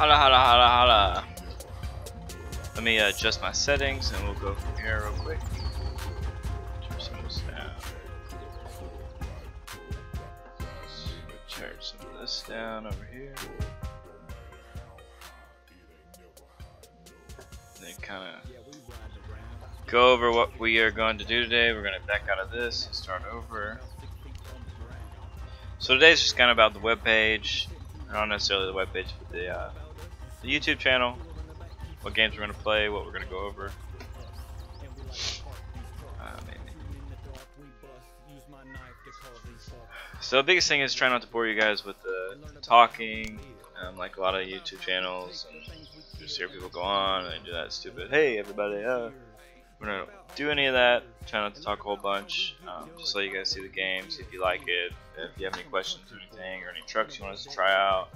Holla, holla, holla, holla. Let me adjust my settings and we'll go from here real quick. Turn some of this down. Turn some of this down over here. And then kind of go over what we are going to do today. We're going to back out of this and start over. So today's just kind of about the web page, not necessarily the web page, but the, uh, the YouTube channel, what games we're going to play, what we're going to go over. Uh, so the biggest thing is try not to bore you guys with the talking, um, like a lot of YouTube channels, just hear people go on and do that stupid, hey everybody, uh, we're not do any of that. Try not to talk a whole bunch. Um, just let you guys see the game, see if you like it. If you have any questions or anything, or any trucks you want us to try out.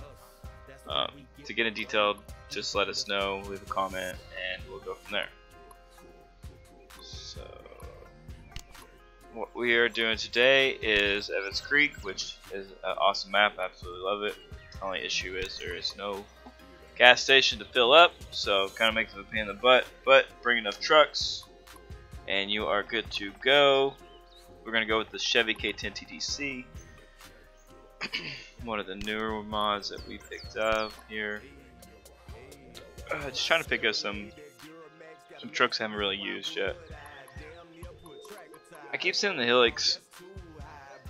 Um, to get in detail, just let us know, leave a comment, and we'll go from there. So, what we are doing today is Evans Creek, which is an awesome map. Absolutely love it. The only issue is there is no gas station to fill up, so kind of makes it a pain in the butt. But bring enough trucks, and you are good to go. We're going to go with the Chevy K10 TTC. One of the newer mods that we picked up here. Uh, just trying to pick up some some trucks I haven't really used yet. I keep seeing the Hilux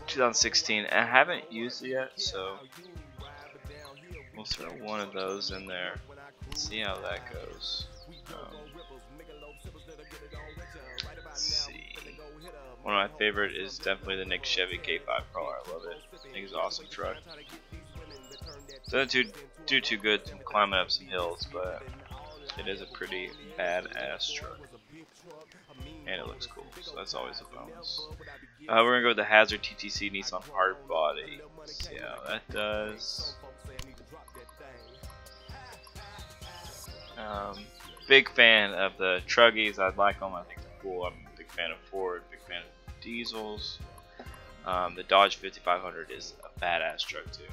2016 and I haven't used it yet, so we'll throw one of those in there. See how that goes. Um, One of my favorite is definitely the Nick Chevy K5 Pro. I love it. I think it's an awesome truck. Doesn't do, do too good to climbing up some hills, but it is a pretty badass truck. And it looks cool, so that's always a bonus. Uh, we're gonna go with the Hazard TTC Nissan Hard Body. See how that does. Um, big fan of the Truggies. I like them. I think they're cool. I'm a big fan of Ford. Diesels. Um, the Dodge 5500 is a badass truck too.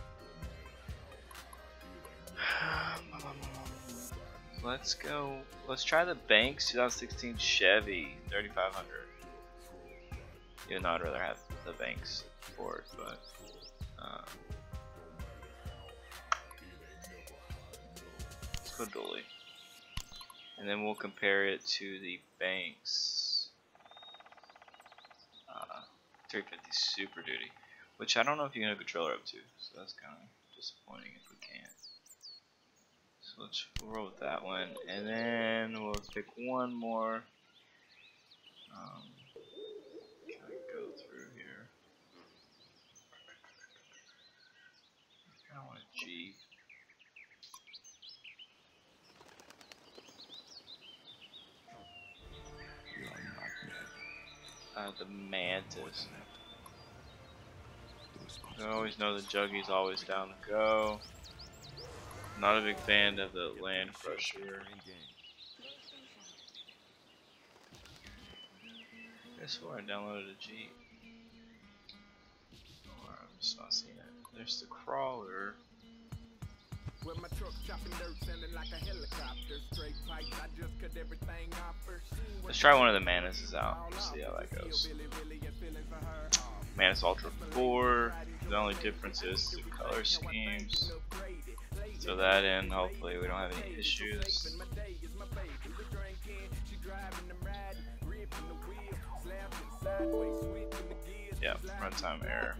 Let's go. Let's try the Banks 2016 Chevy 3500. Even though I'd rather have the Banks Ford, but. Um, let's go Dually. And then we'll compare it to the Banks. 350 Super Duty, which I don't know if you can hook a trailer up to, so that's kind of disappointing if we can't. So let's roll with that one, and then we'll pick one more. Um, can I go through here? I kind of want a G. Uh, the Mantis. I always know the Juggy's always down to go. Not a big fan of the Land Crusher. I swore I downloaded a Jeep. Oh, I'm just not seeing it. There's the crawler. With my truck chopping dirt sounding like a helicopter. Straight pipe, I just cut everything off Let's try one of the Manuses out. See how that goes. Mantis Ultra 4. The only difference is the color schemes. Throw that in. Hopefully we don't have any issues. Yeah, runtime error.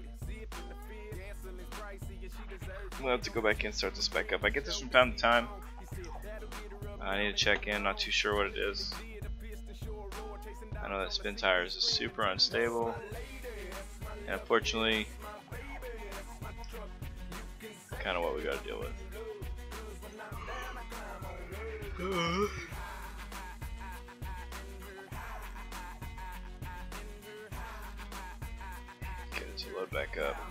We'll have to go back and start this back up. I get this from time to time. Uh, I need to check in, not too sure what it is. I know that spin tires is super unstable. And unfortunately, kind of what we gotta deal with. Get it to load back up.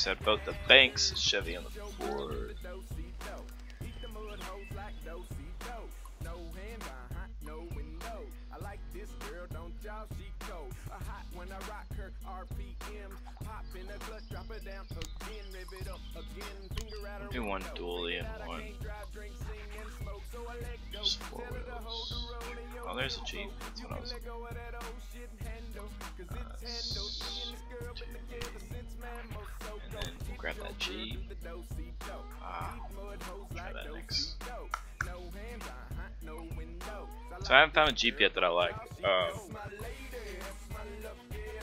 said both the banks, Chevy on the Ford. Do one dually and one. Oh, there's a Jeep. That's what I was. Uh, Ah. So I haven't found a Jeep yet that I like. Um,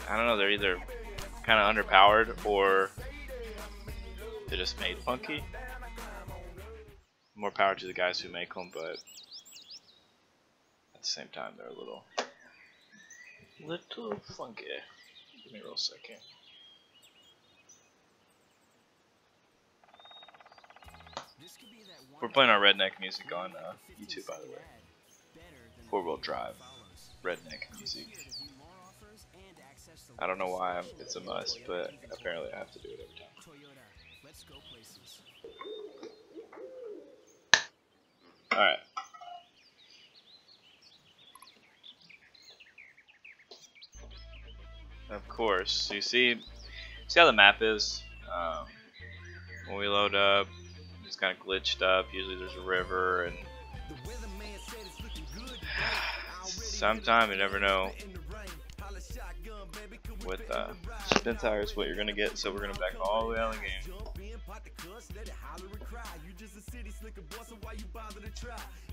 I don't know. They're either kind of underpowered or they're just made funky. More power to the guys who make them, but at the same time they're a little, little funky. Give me a real second. We're playing our redneck music on uh, YouTube, by the way. Four wheel drive, redneck music. I don't know why it's a must, but apparently I have to do it every time. Alright. Of course, you see, see how the map is? Um, when we load up, it's kind of glitched up. Usually there's a river and sometime you never know with uh, spin tires what you're gonna get. So we're gonna back all the way out of the game.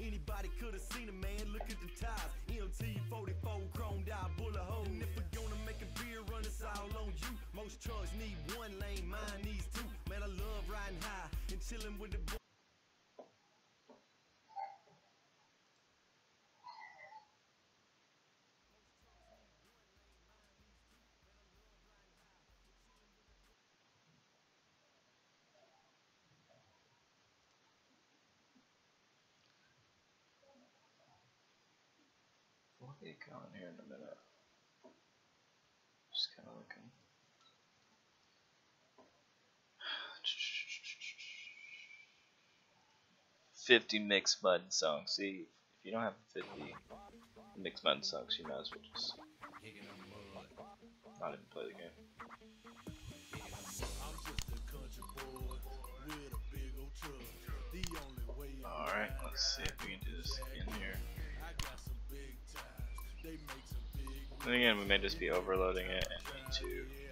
Anybody could have seen a man, look at the ties. MT 44 chromed out bullet hole. And if we're gonna make a beer run, it's all on you. Most trucks need one lane, mine needs two. Man, I love riding high and chilling with the boys. Here in a minute. 50 mixed mud songs. See, if you don't have 50 mixed mud songs, you might as well just not even play the game. Alright, let's see if we can do this again here. Then again, we may just be overloading it and need to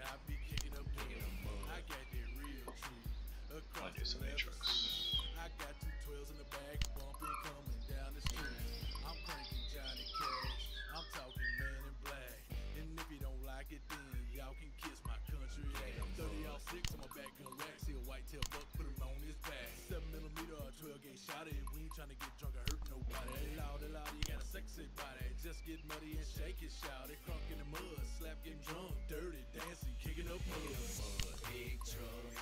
get and shake it, shout it. Crunk in the mud, slap, get drunk, dirty, dancing, kicking up mud. Big truck,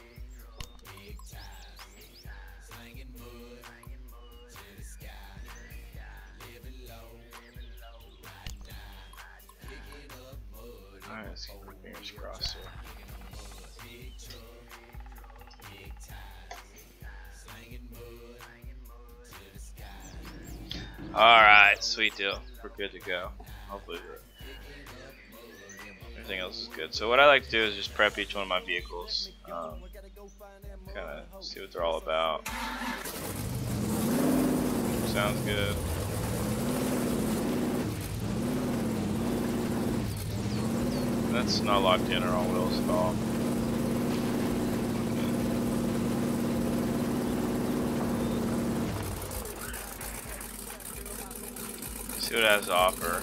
big tires, slanging mud to the sky. Living low, riding high, kicking up mud. Alright, let's fingers crossed here. Alright, sweet deal. We're good to go. Hopefully everything else is good. So what I like to do is just prep each one of my vehicles. Um, kind of see what they're all about. Sounds good. That's not locked in or on wheels at all. See what it has to offer.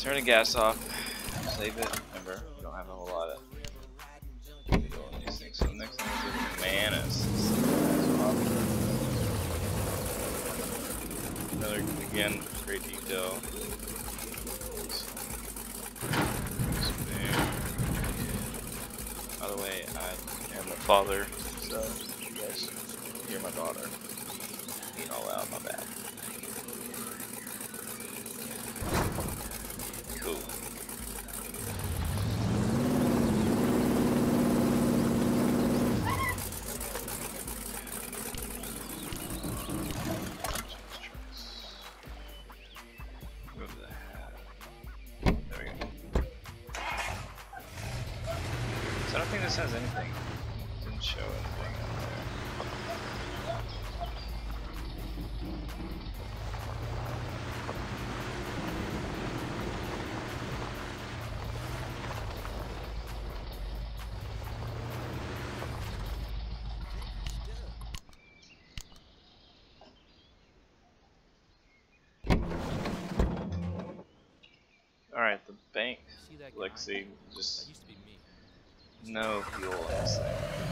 Turn the gas off. Save it. Father, so you guys hear my daughter being all out my bad. Cool. I don't think this has anything. Didn't show anything Alright, the bank. Lexi just no fuel in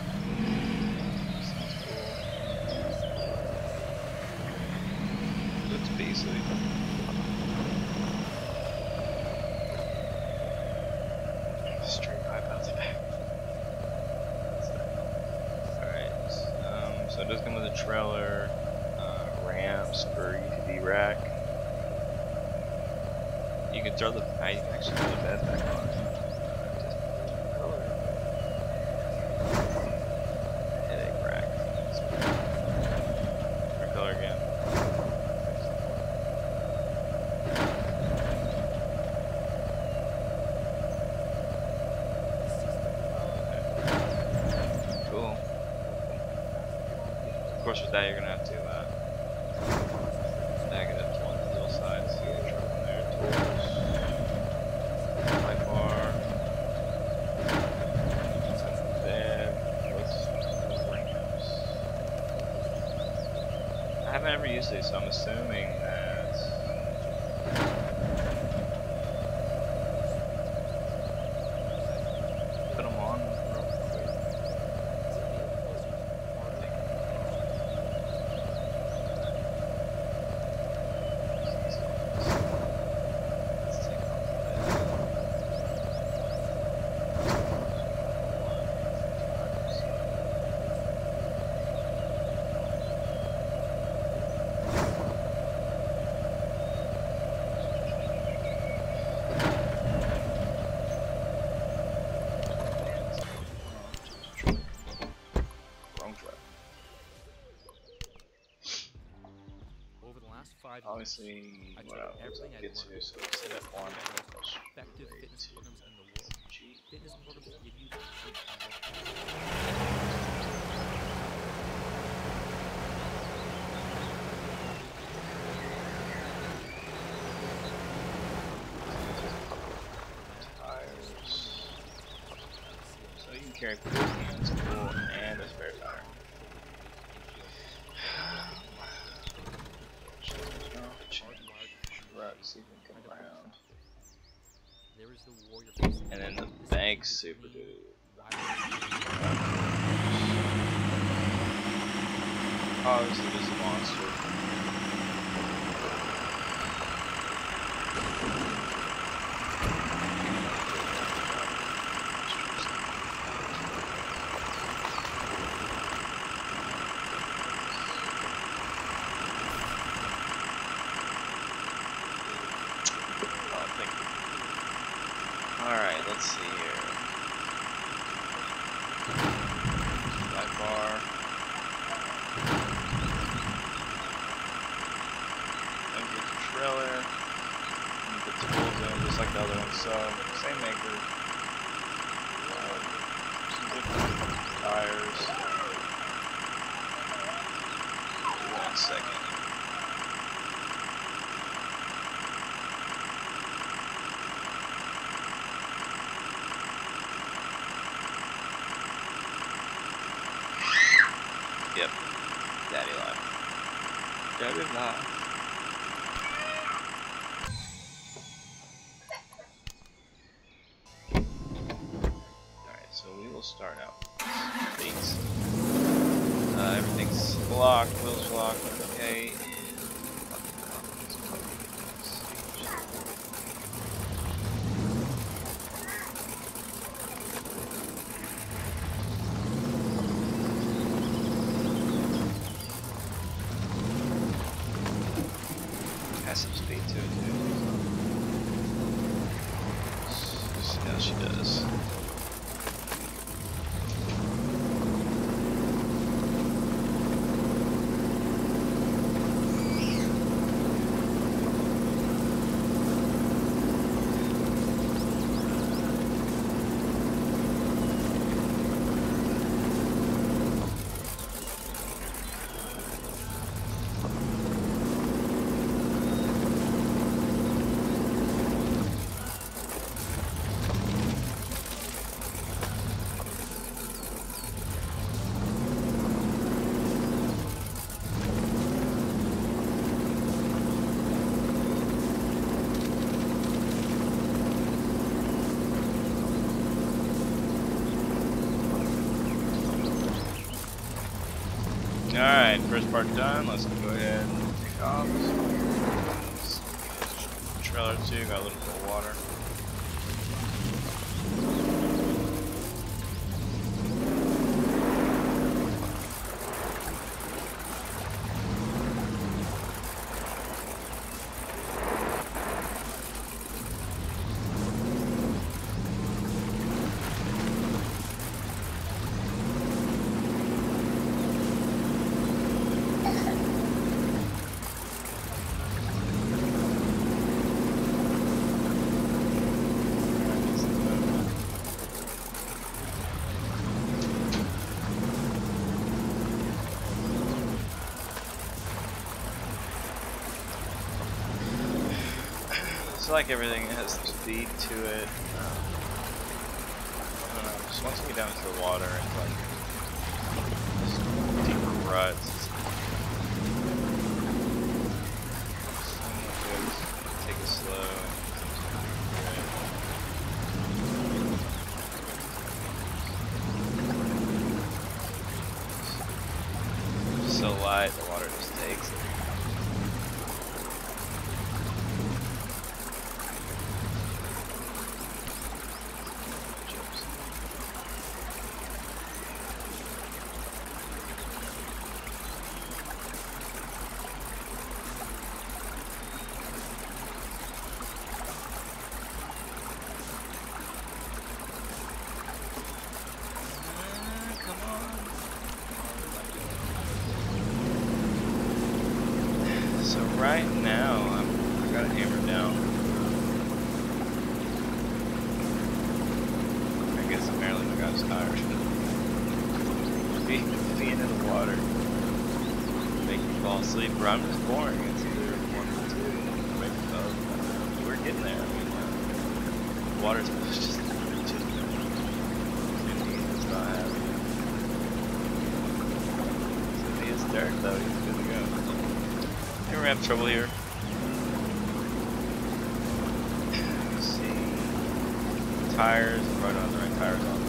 Looks basic. Straight pipe out the back. Alright, um, so it does come with a trailer, uh, ramps for UTV rack. You can throw the, I actually throw the bed back on. That you're gonna have to uh, it up to one of the sides. So you truck in there, tools, light bar, bed, I haven't ever used these, so I'm assuming obviously what I was I get to, so let's hit F1 effective fitness programs in the world. Fitness programs give you Tires. So you can carry both hands, full and a spare tire. see if we can come around. There is the warrior and then the bank Super Duty. Obviously, oh, this is a monster. Life. Daddy life. Alright, so we will start out. Uh, everything's locked, wheels locked, okay. Has some speed to it too. Let's see how she does. Alright, first part done. Let's go ahead and take off. Trailer 2, got a little bit of water. It's like everything has speed to it. Um, I don't know, just once we get down to the water, it's like just deep ruts. Take it slow. Just so light, the water just takes it. Come on. So right now, I'm, I got it hammered down. I guess apparently my guy's tired. Being, in the water, make you fall asleep, or I'm just boring. It's either one or two. Fall. uh, We're getting there. I mean, uh, water's just, just, it's not happening. So he is dark though, he's good to go. Hey, trouble here. Let's see. Tires, right on the right tires on.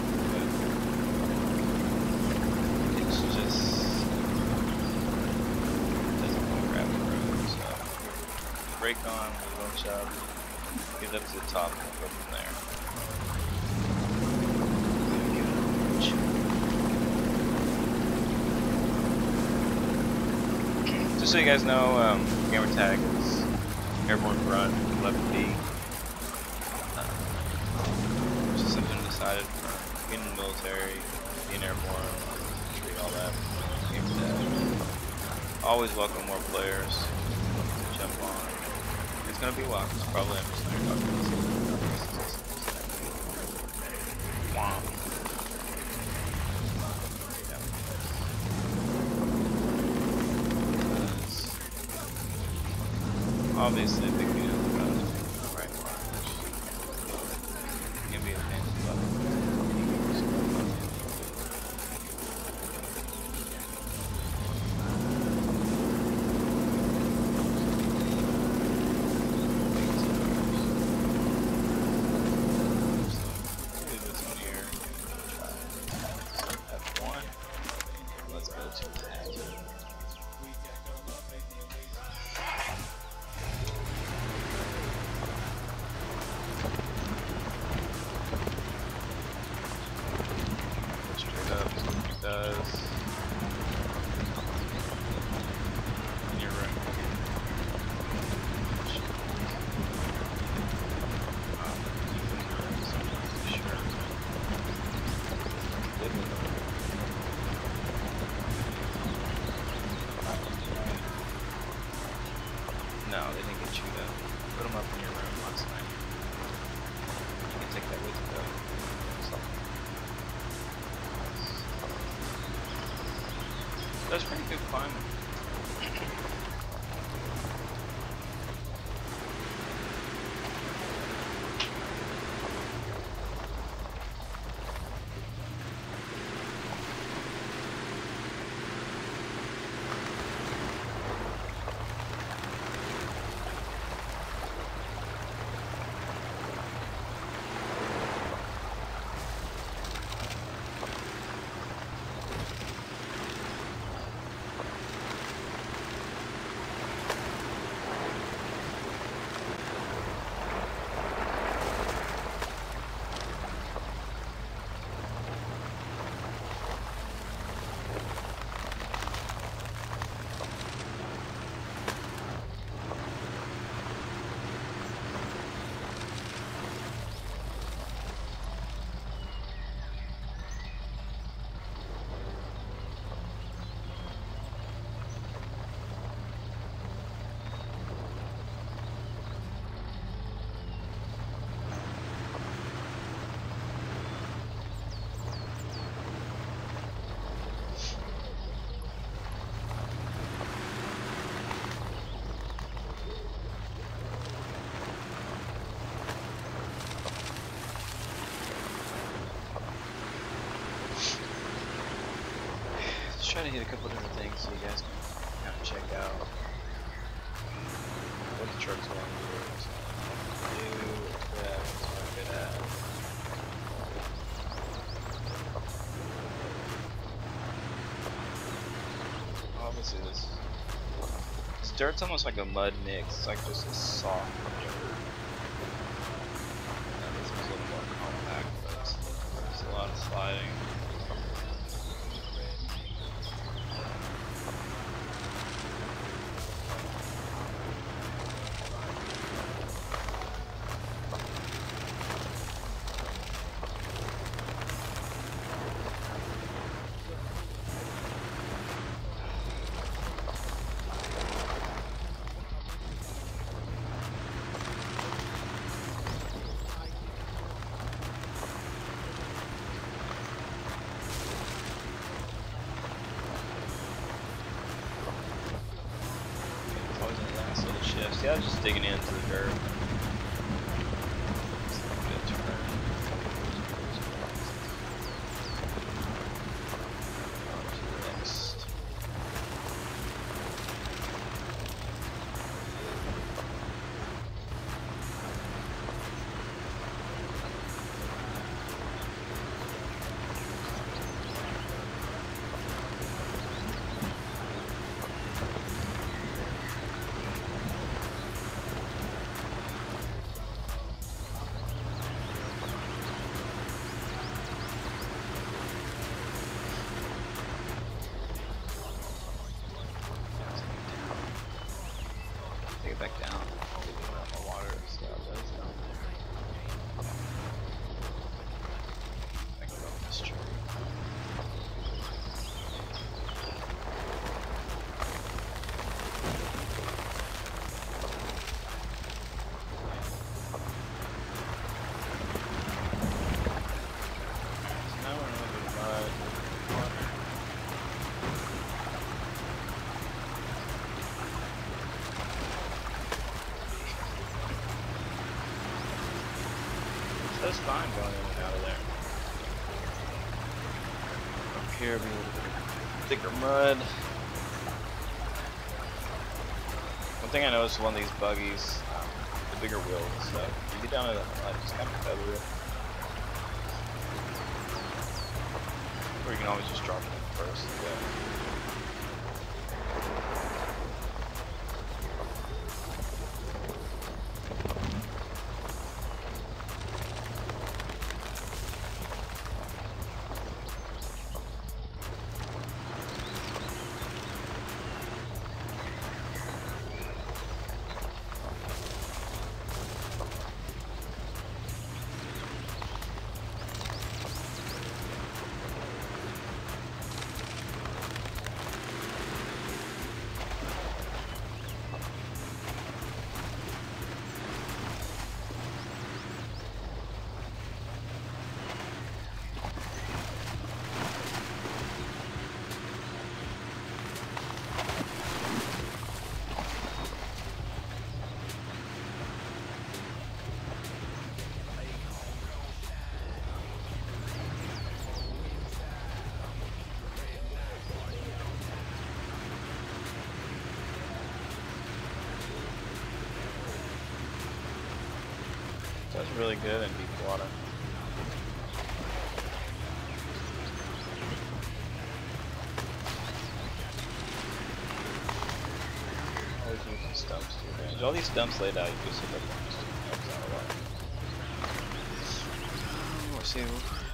It's just doesn't want to grab the road, so brake on, launch up, get up to the top and go from there. Just so you guys know, um, gamer tag is Airborne Grunt 11B. Uh, decided from being in the military, being airborne, all that. Always welcome more players to jump on. It's gonna be a while, probably I'm just trying to hit a couple different things so you guys can kind of check out what the truck's going to do, what it's. Obviously this, this dirt's almost like a mud mix, it's like just a soft dirt. Yeah, see, I was just digging into the dirt. Does fine going in and out of there. Up here, be a little bit thicker mud. One thing I noticed with one of these buggies, um, the bigger wheels and stuff, you get down to the just kind of feather it. Or you can always just drop it in first. Yeah. Really good in deep water. Always using stumps. All these stumps laid out, you just hit up We'll see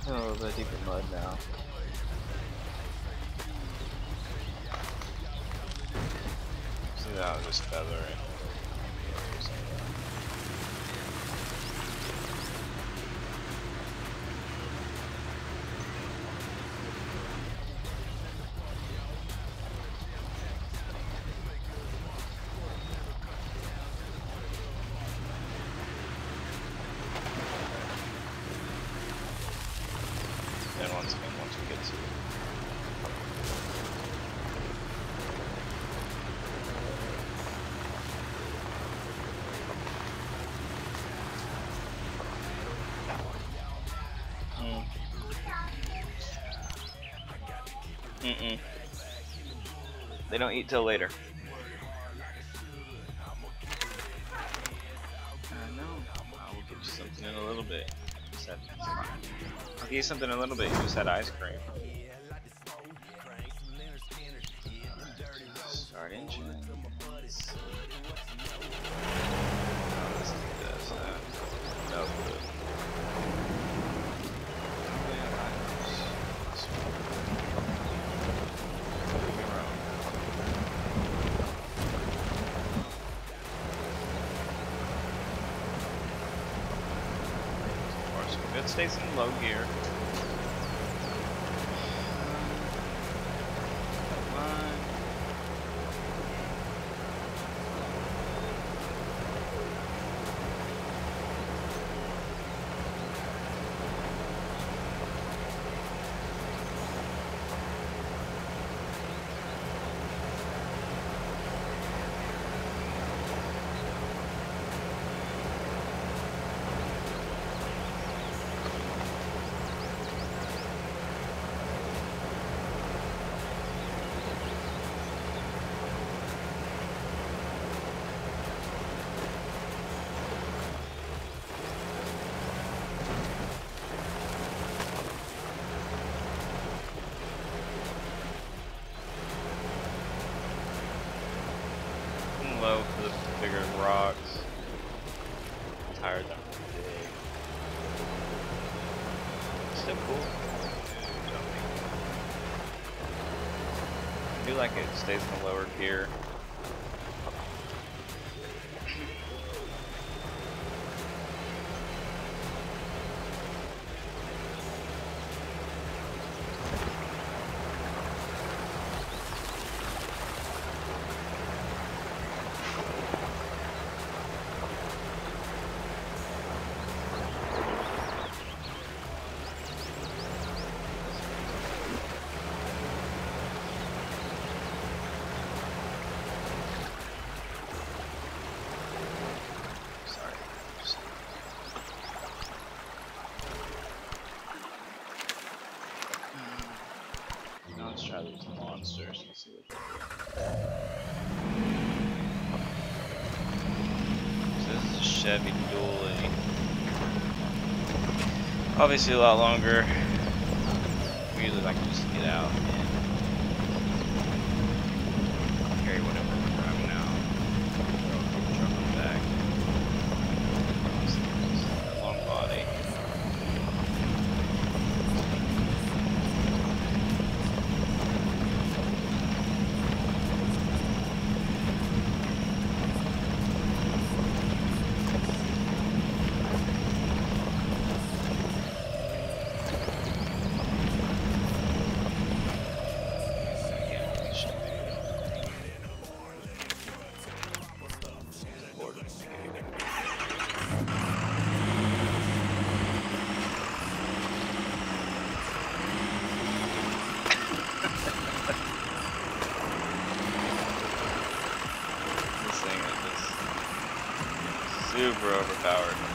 a little bit deeper mud now. See that was just feathering. They don't eat till later. I know. I will get you something in a little bit. I'll get you something in a little bit. You just had ice cream. Stays in low gear. low for the bigger rocks. Tires aren't big. Still cool. I do like it stays in the lower gear. downstairs and see what. So this is a Chevy Dually. Obviously, a lot longer. We really like to just get out. overpowered.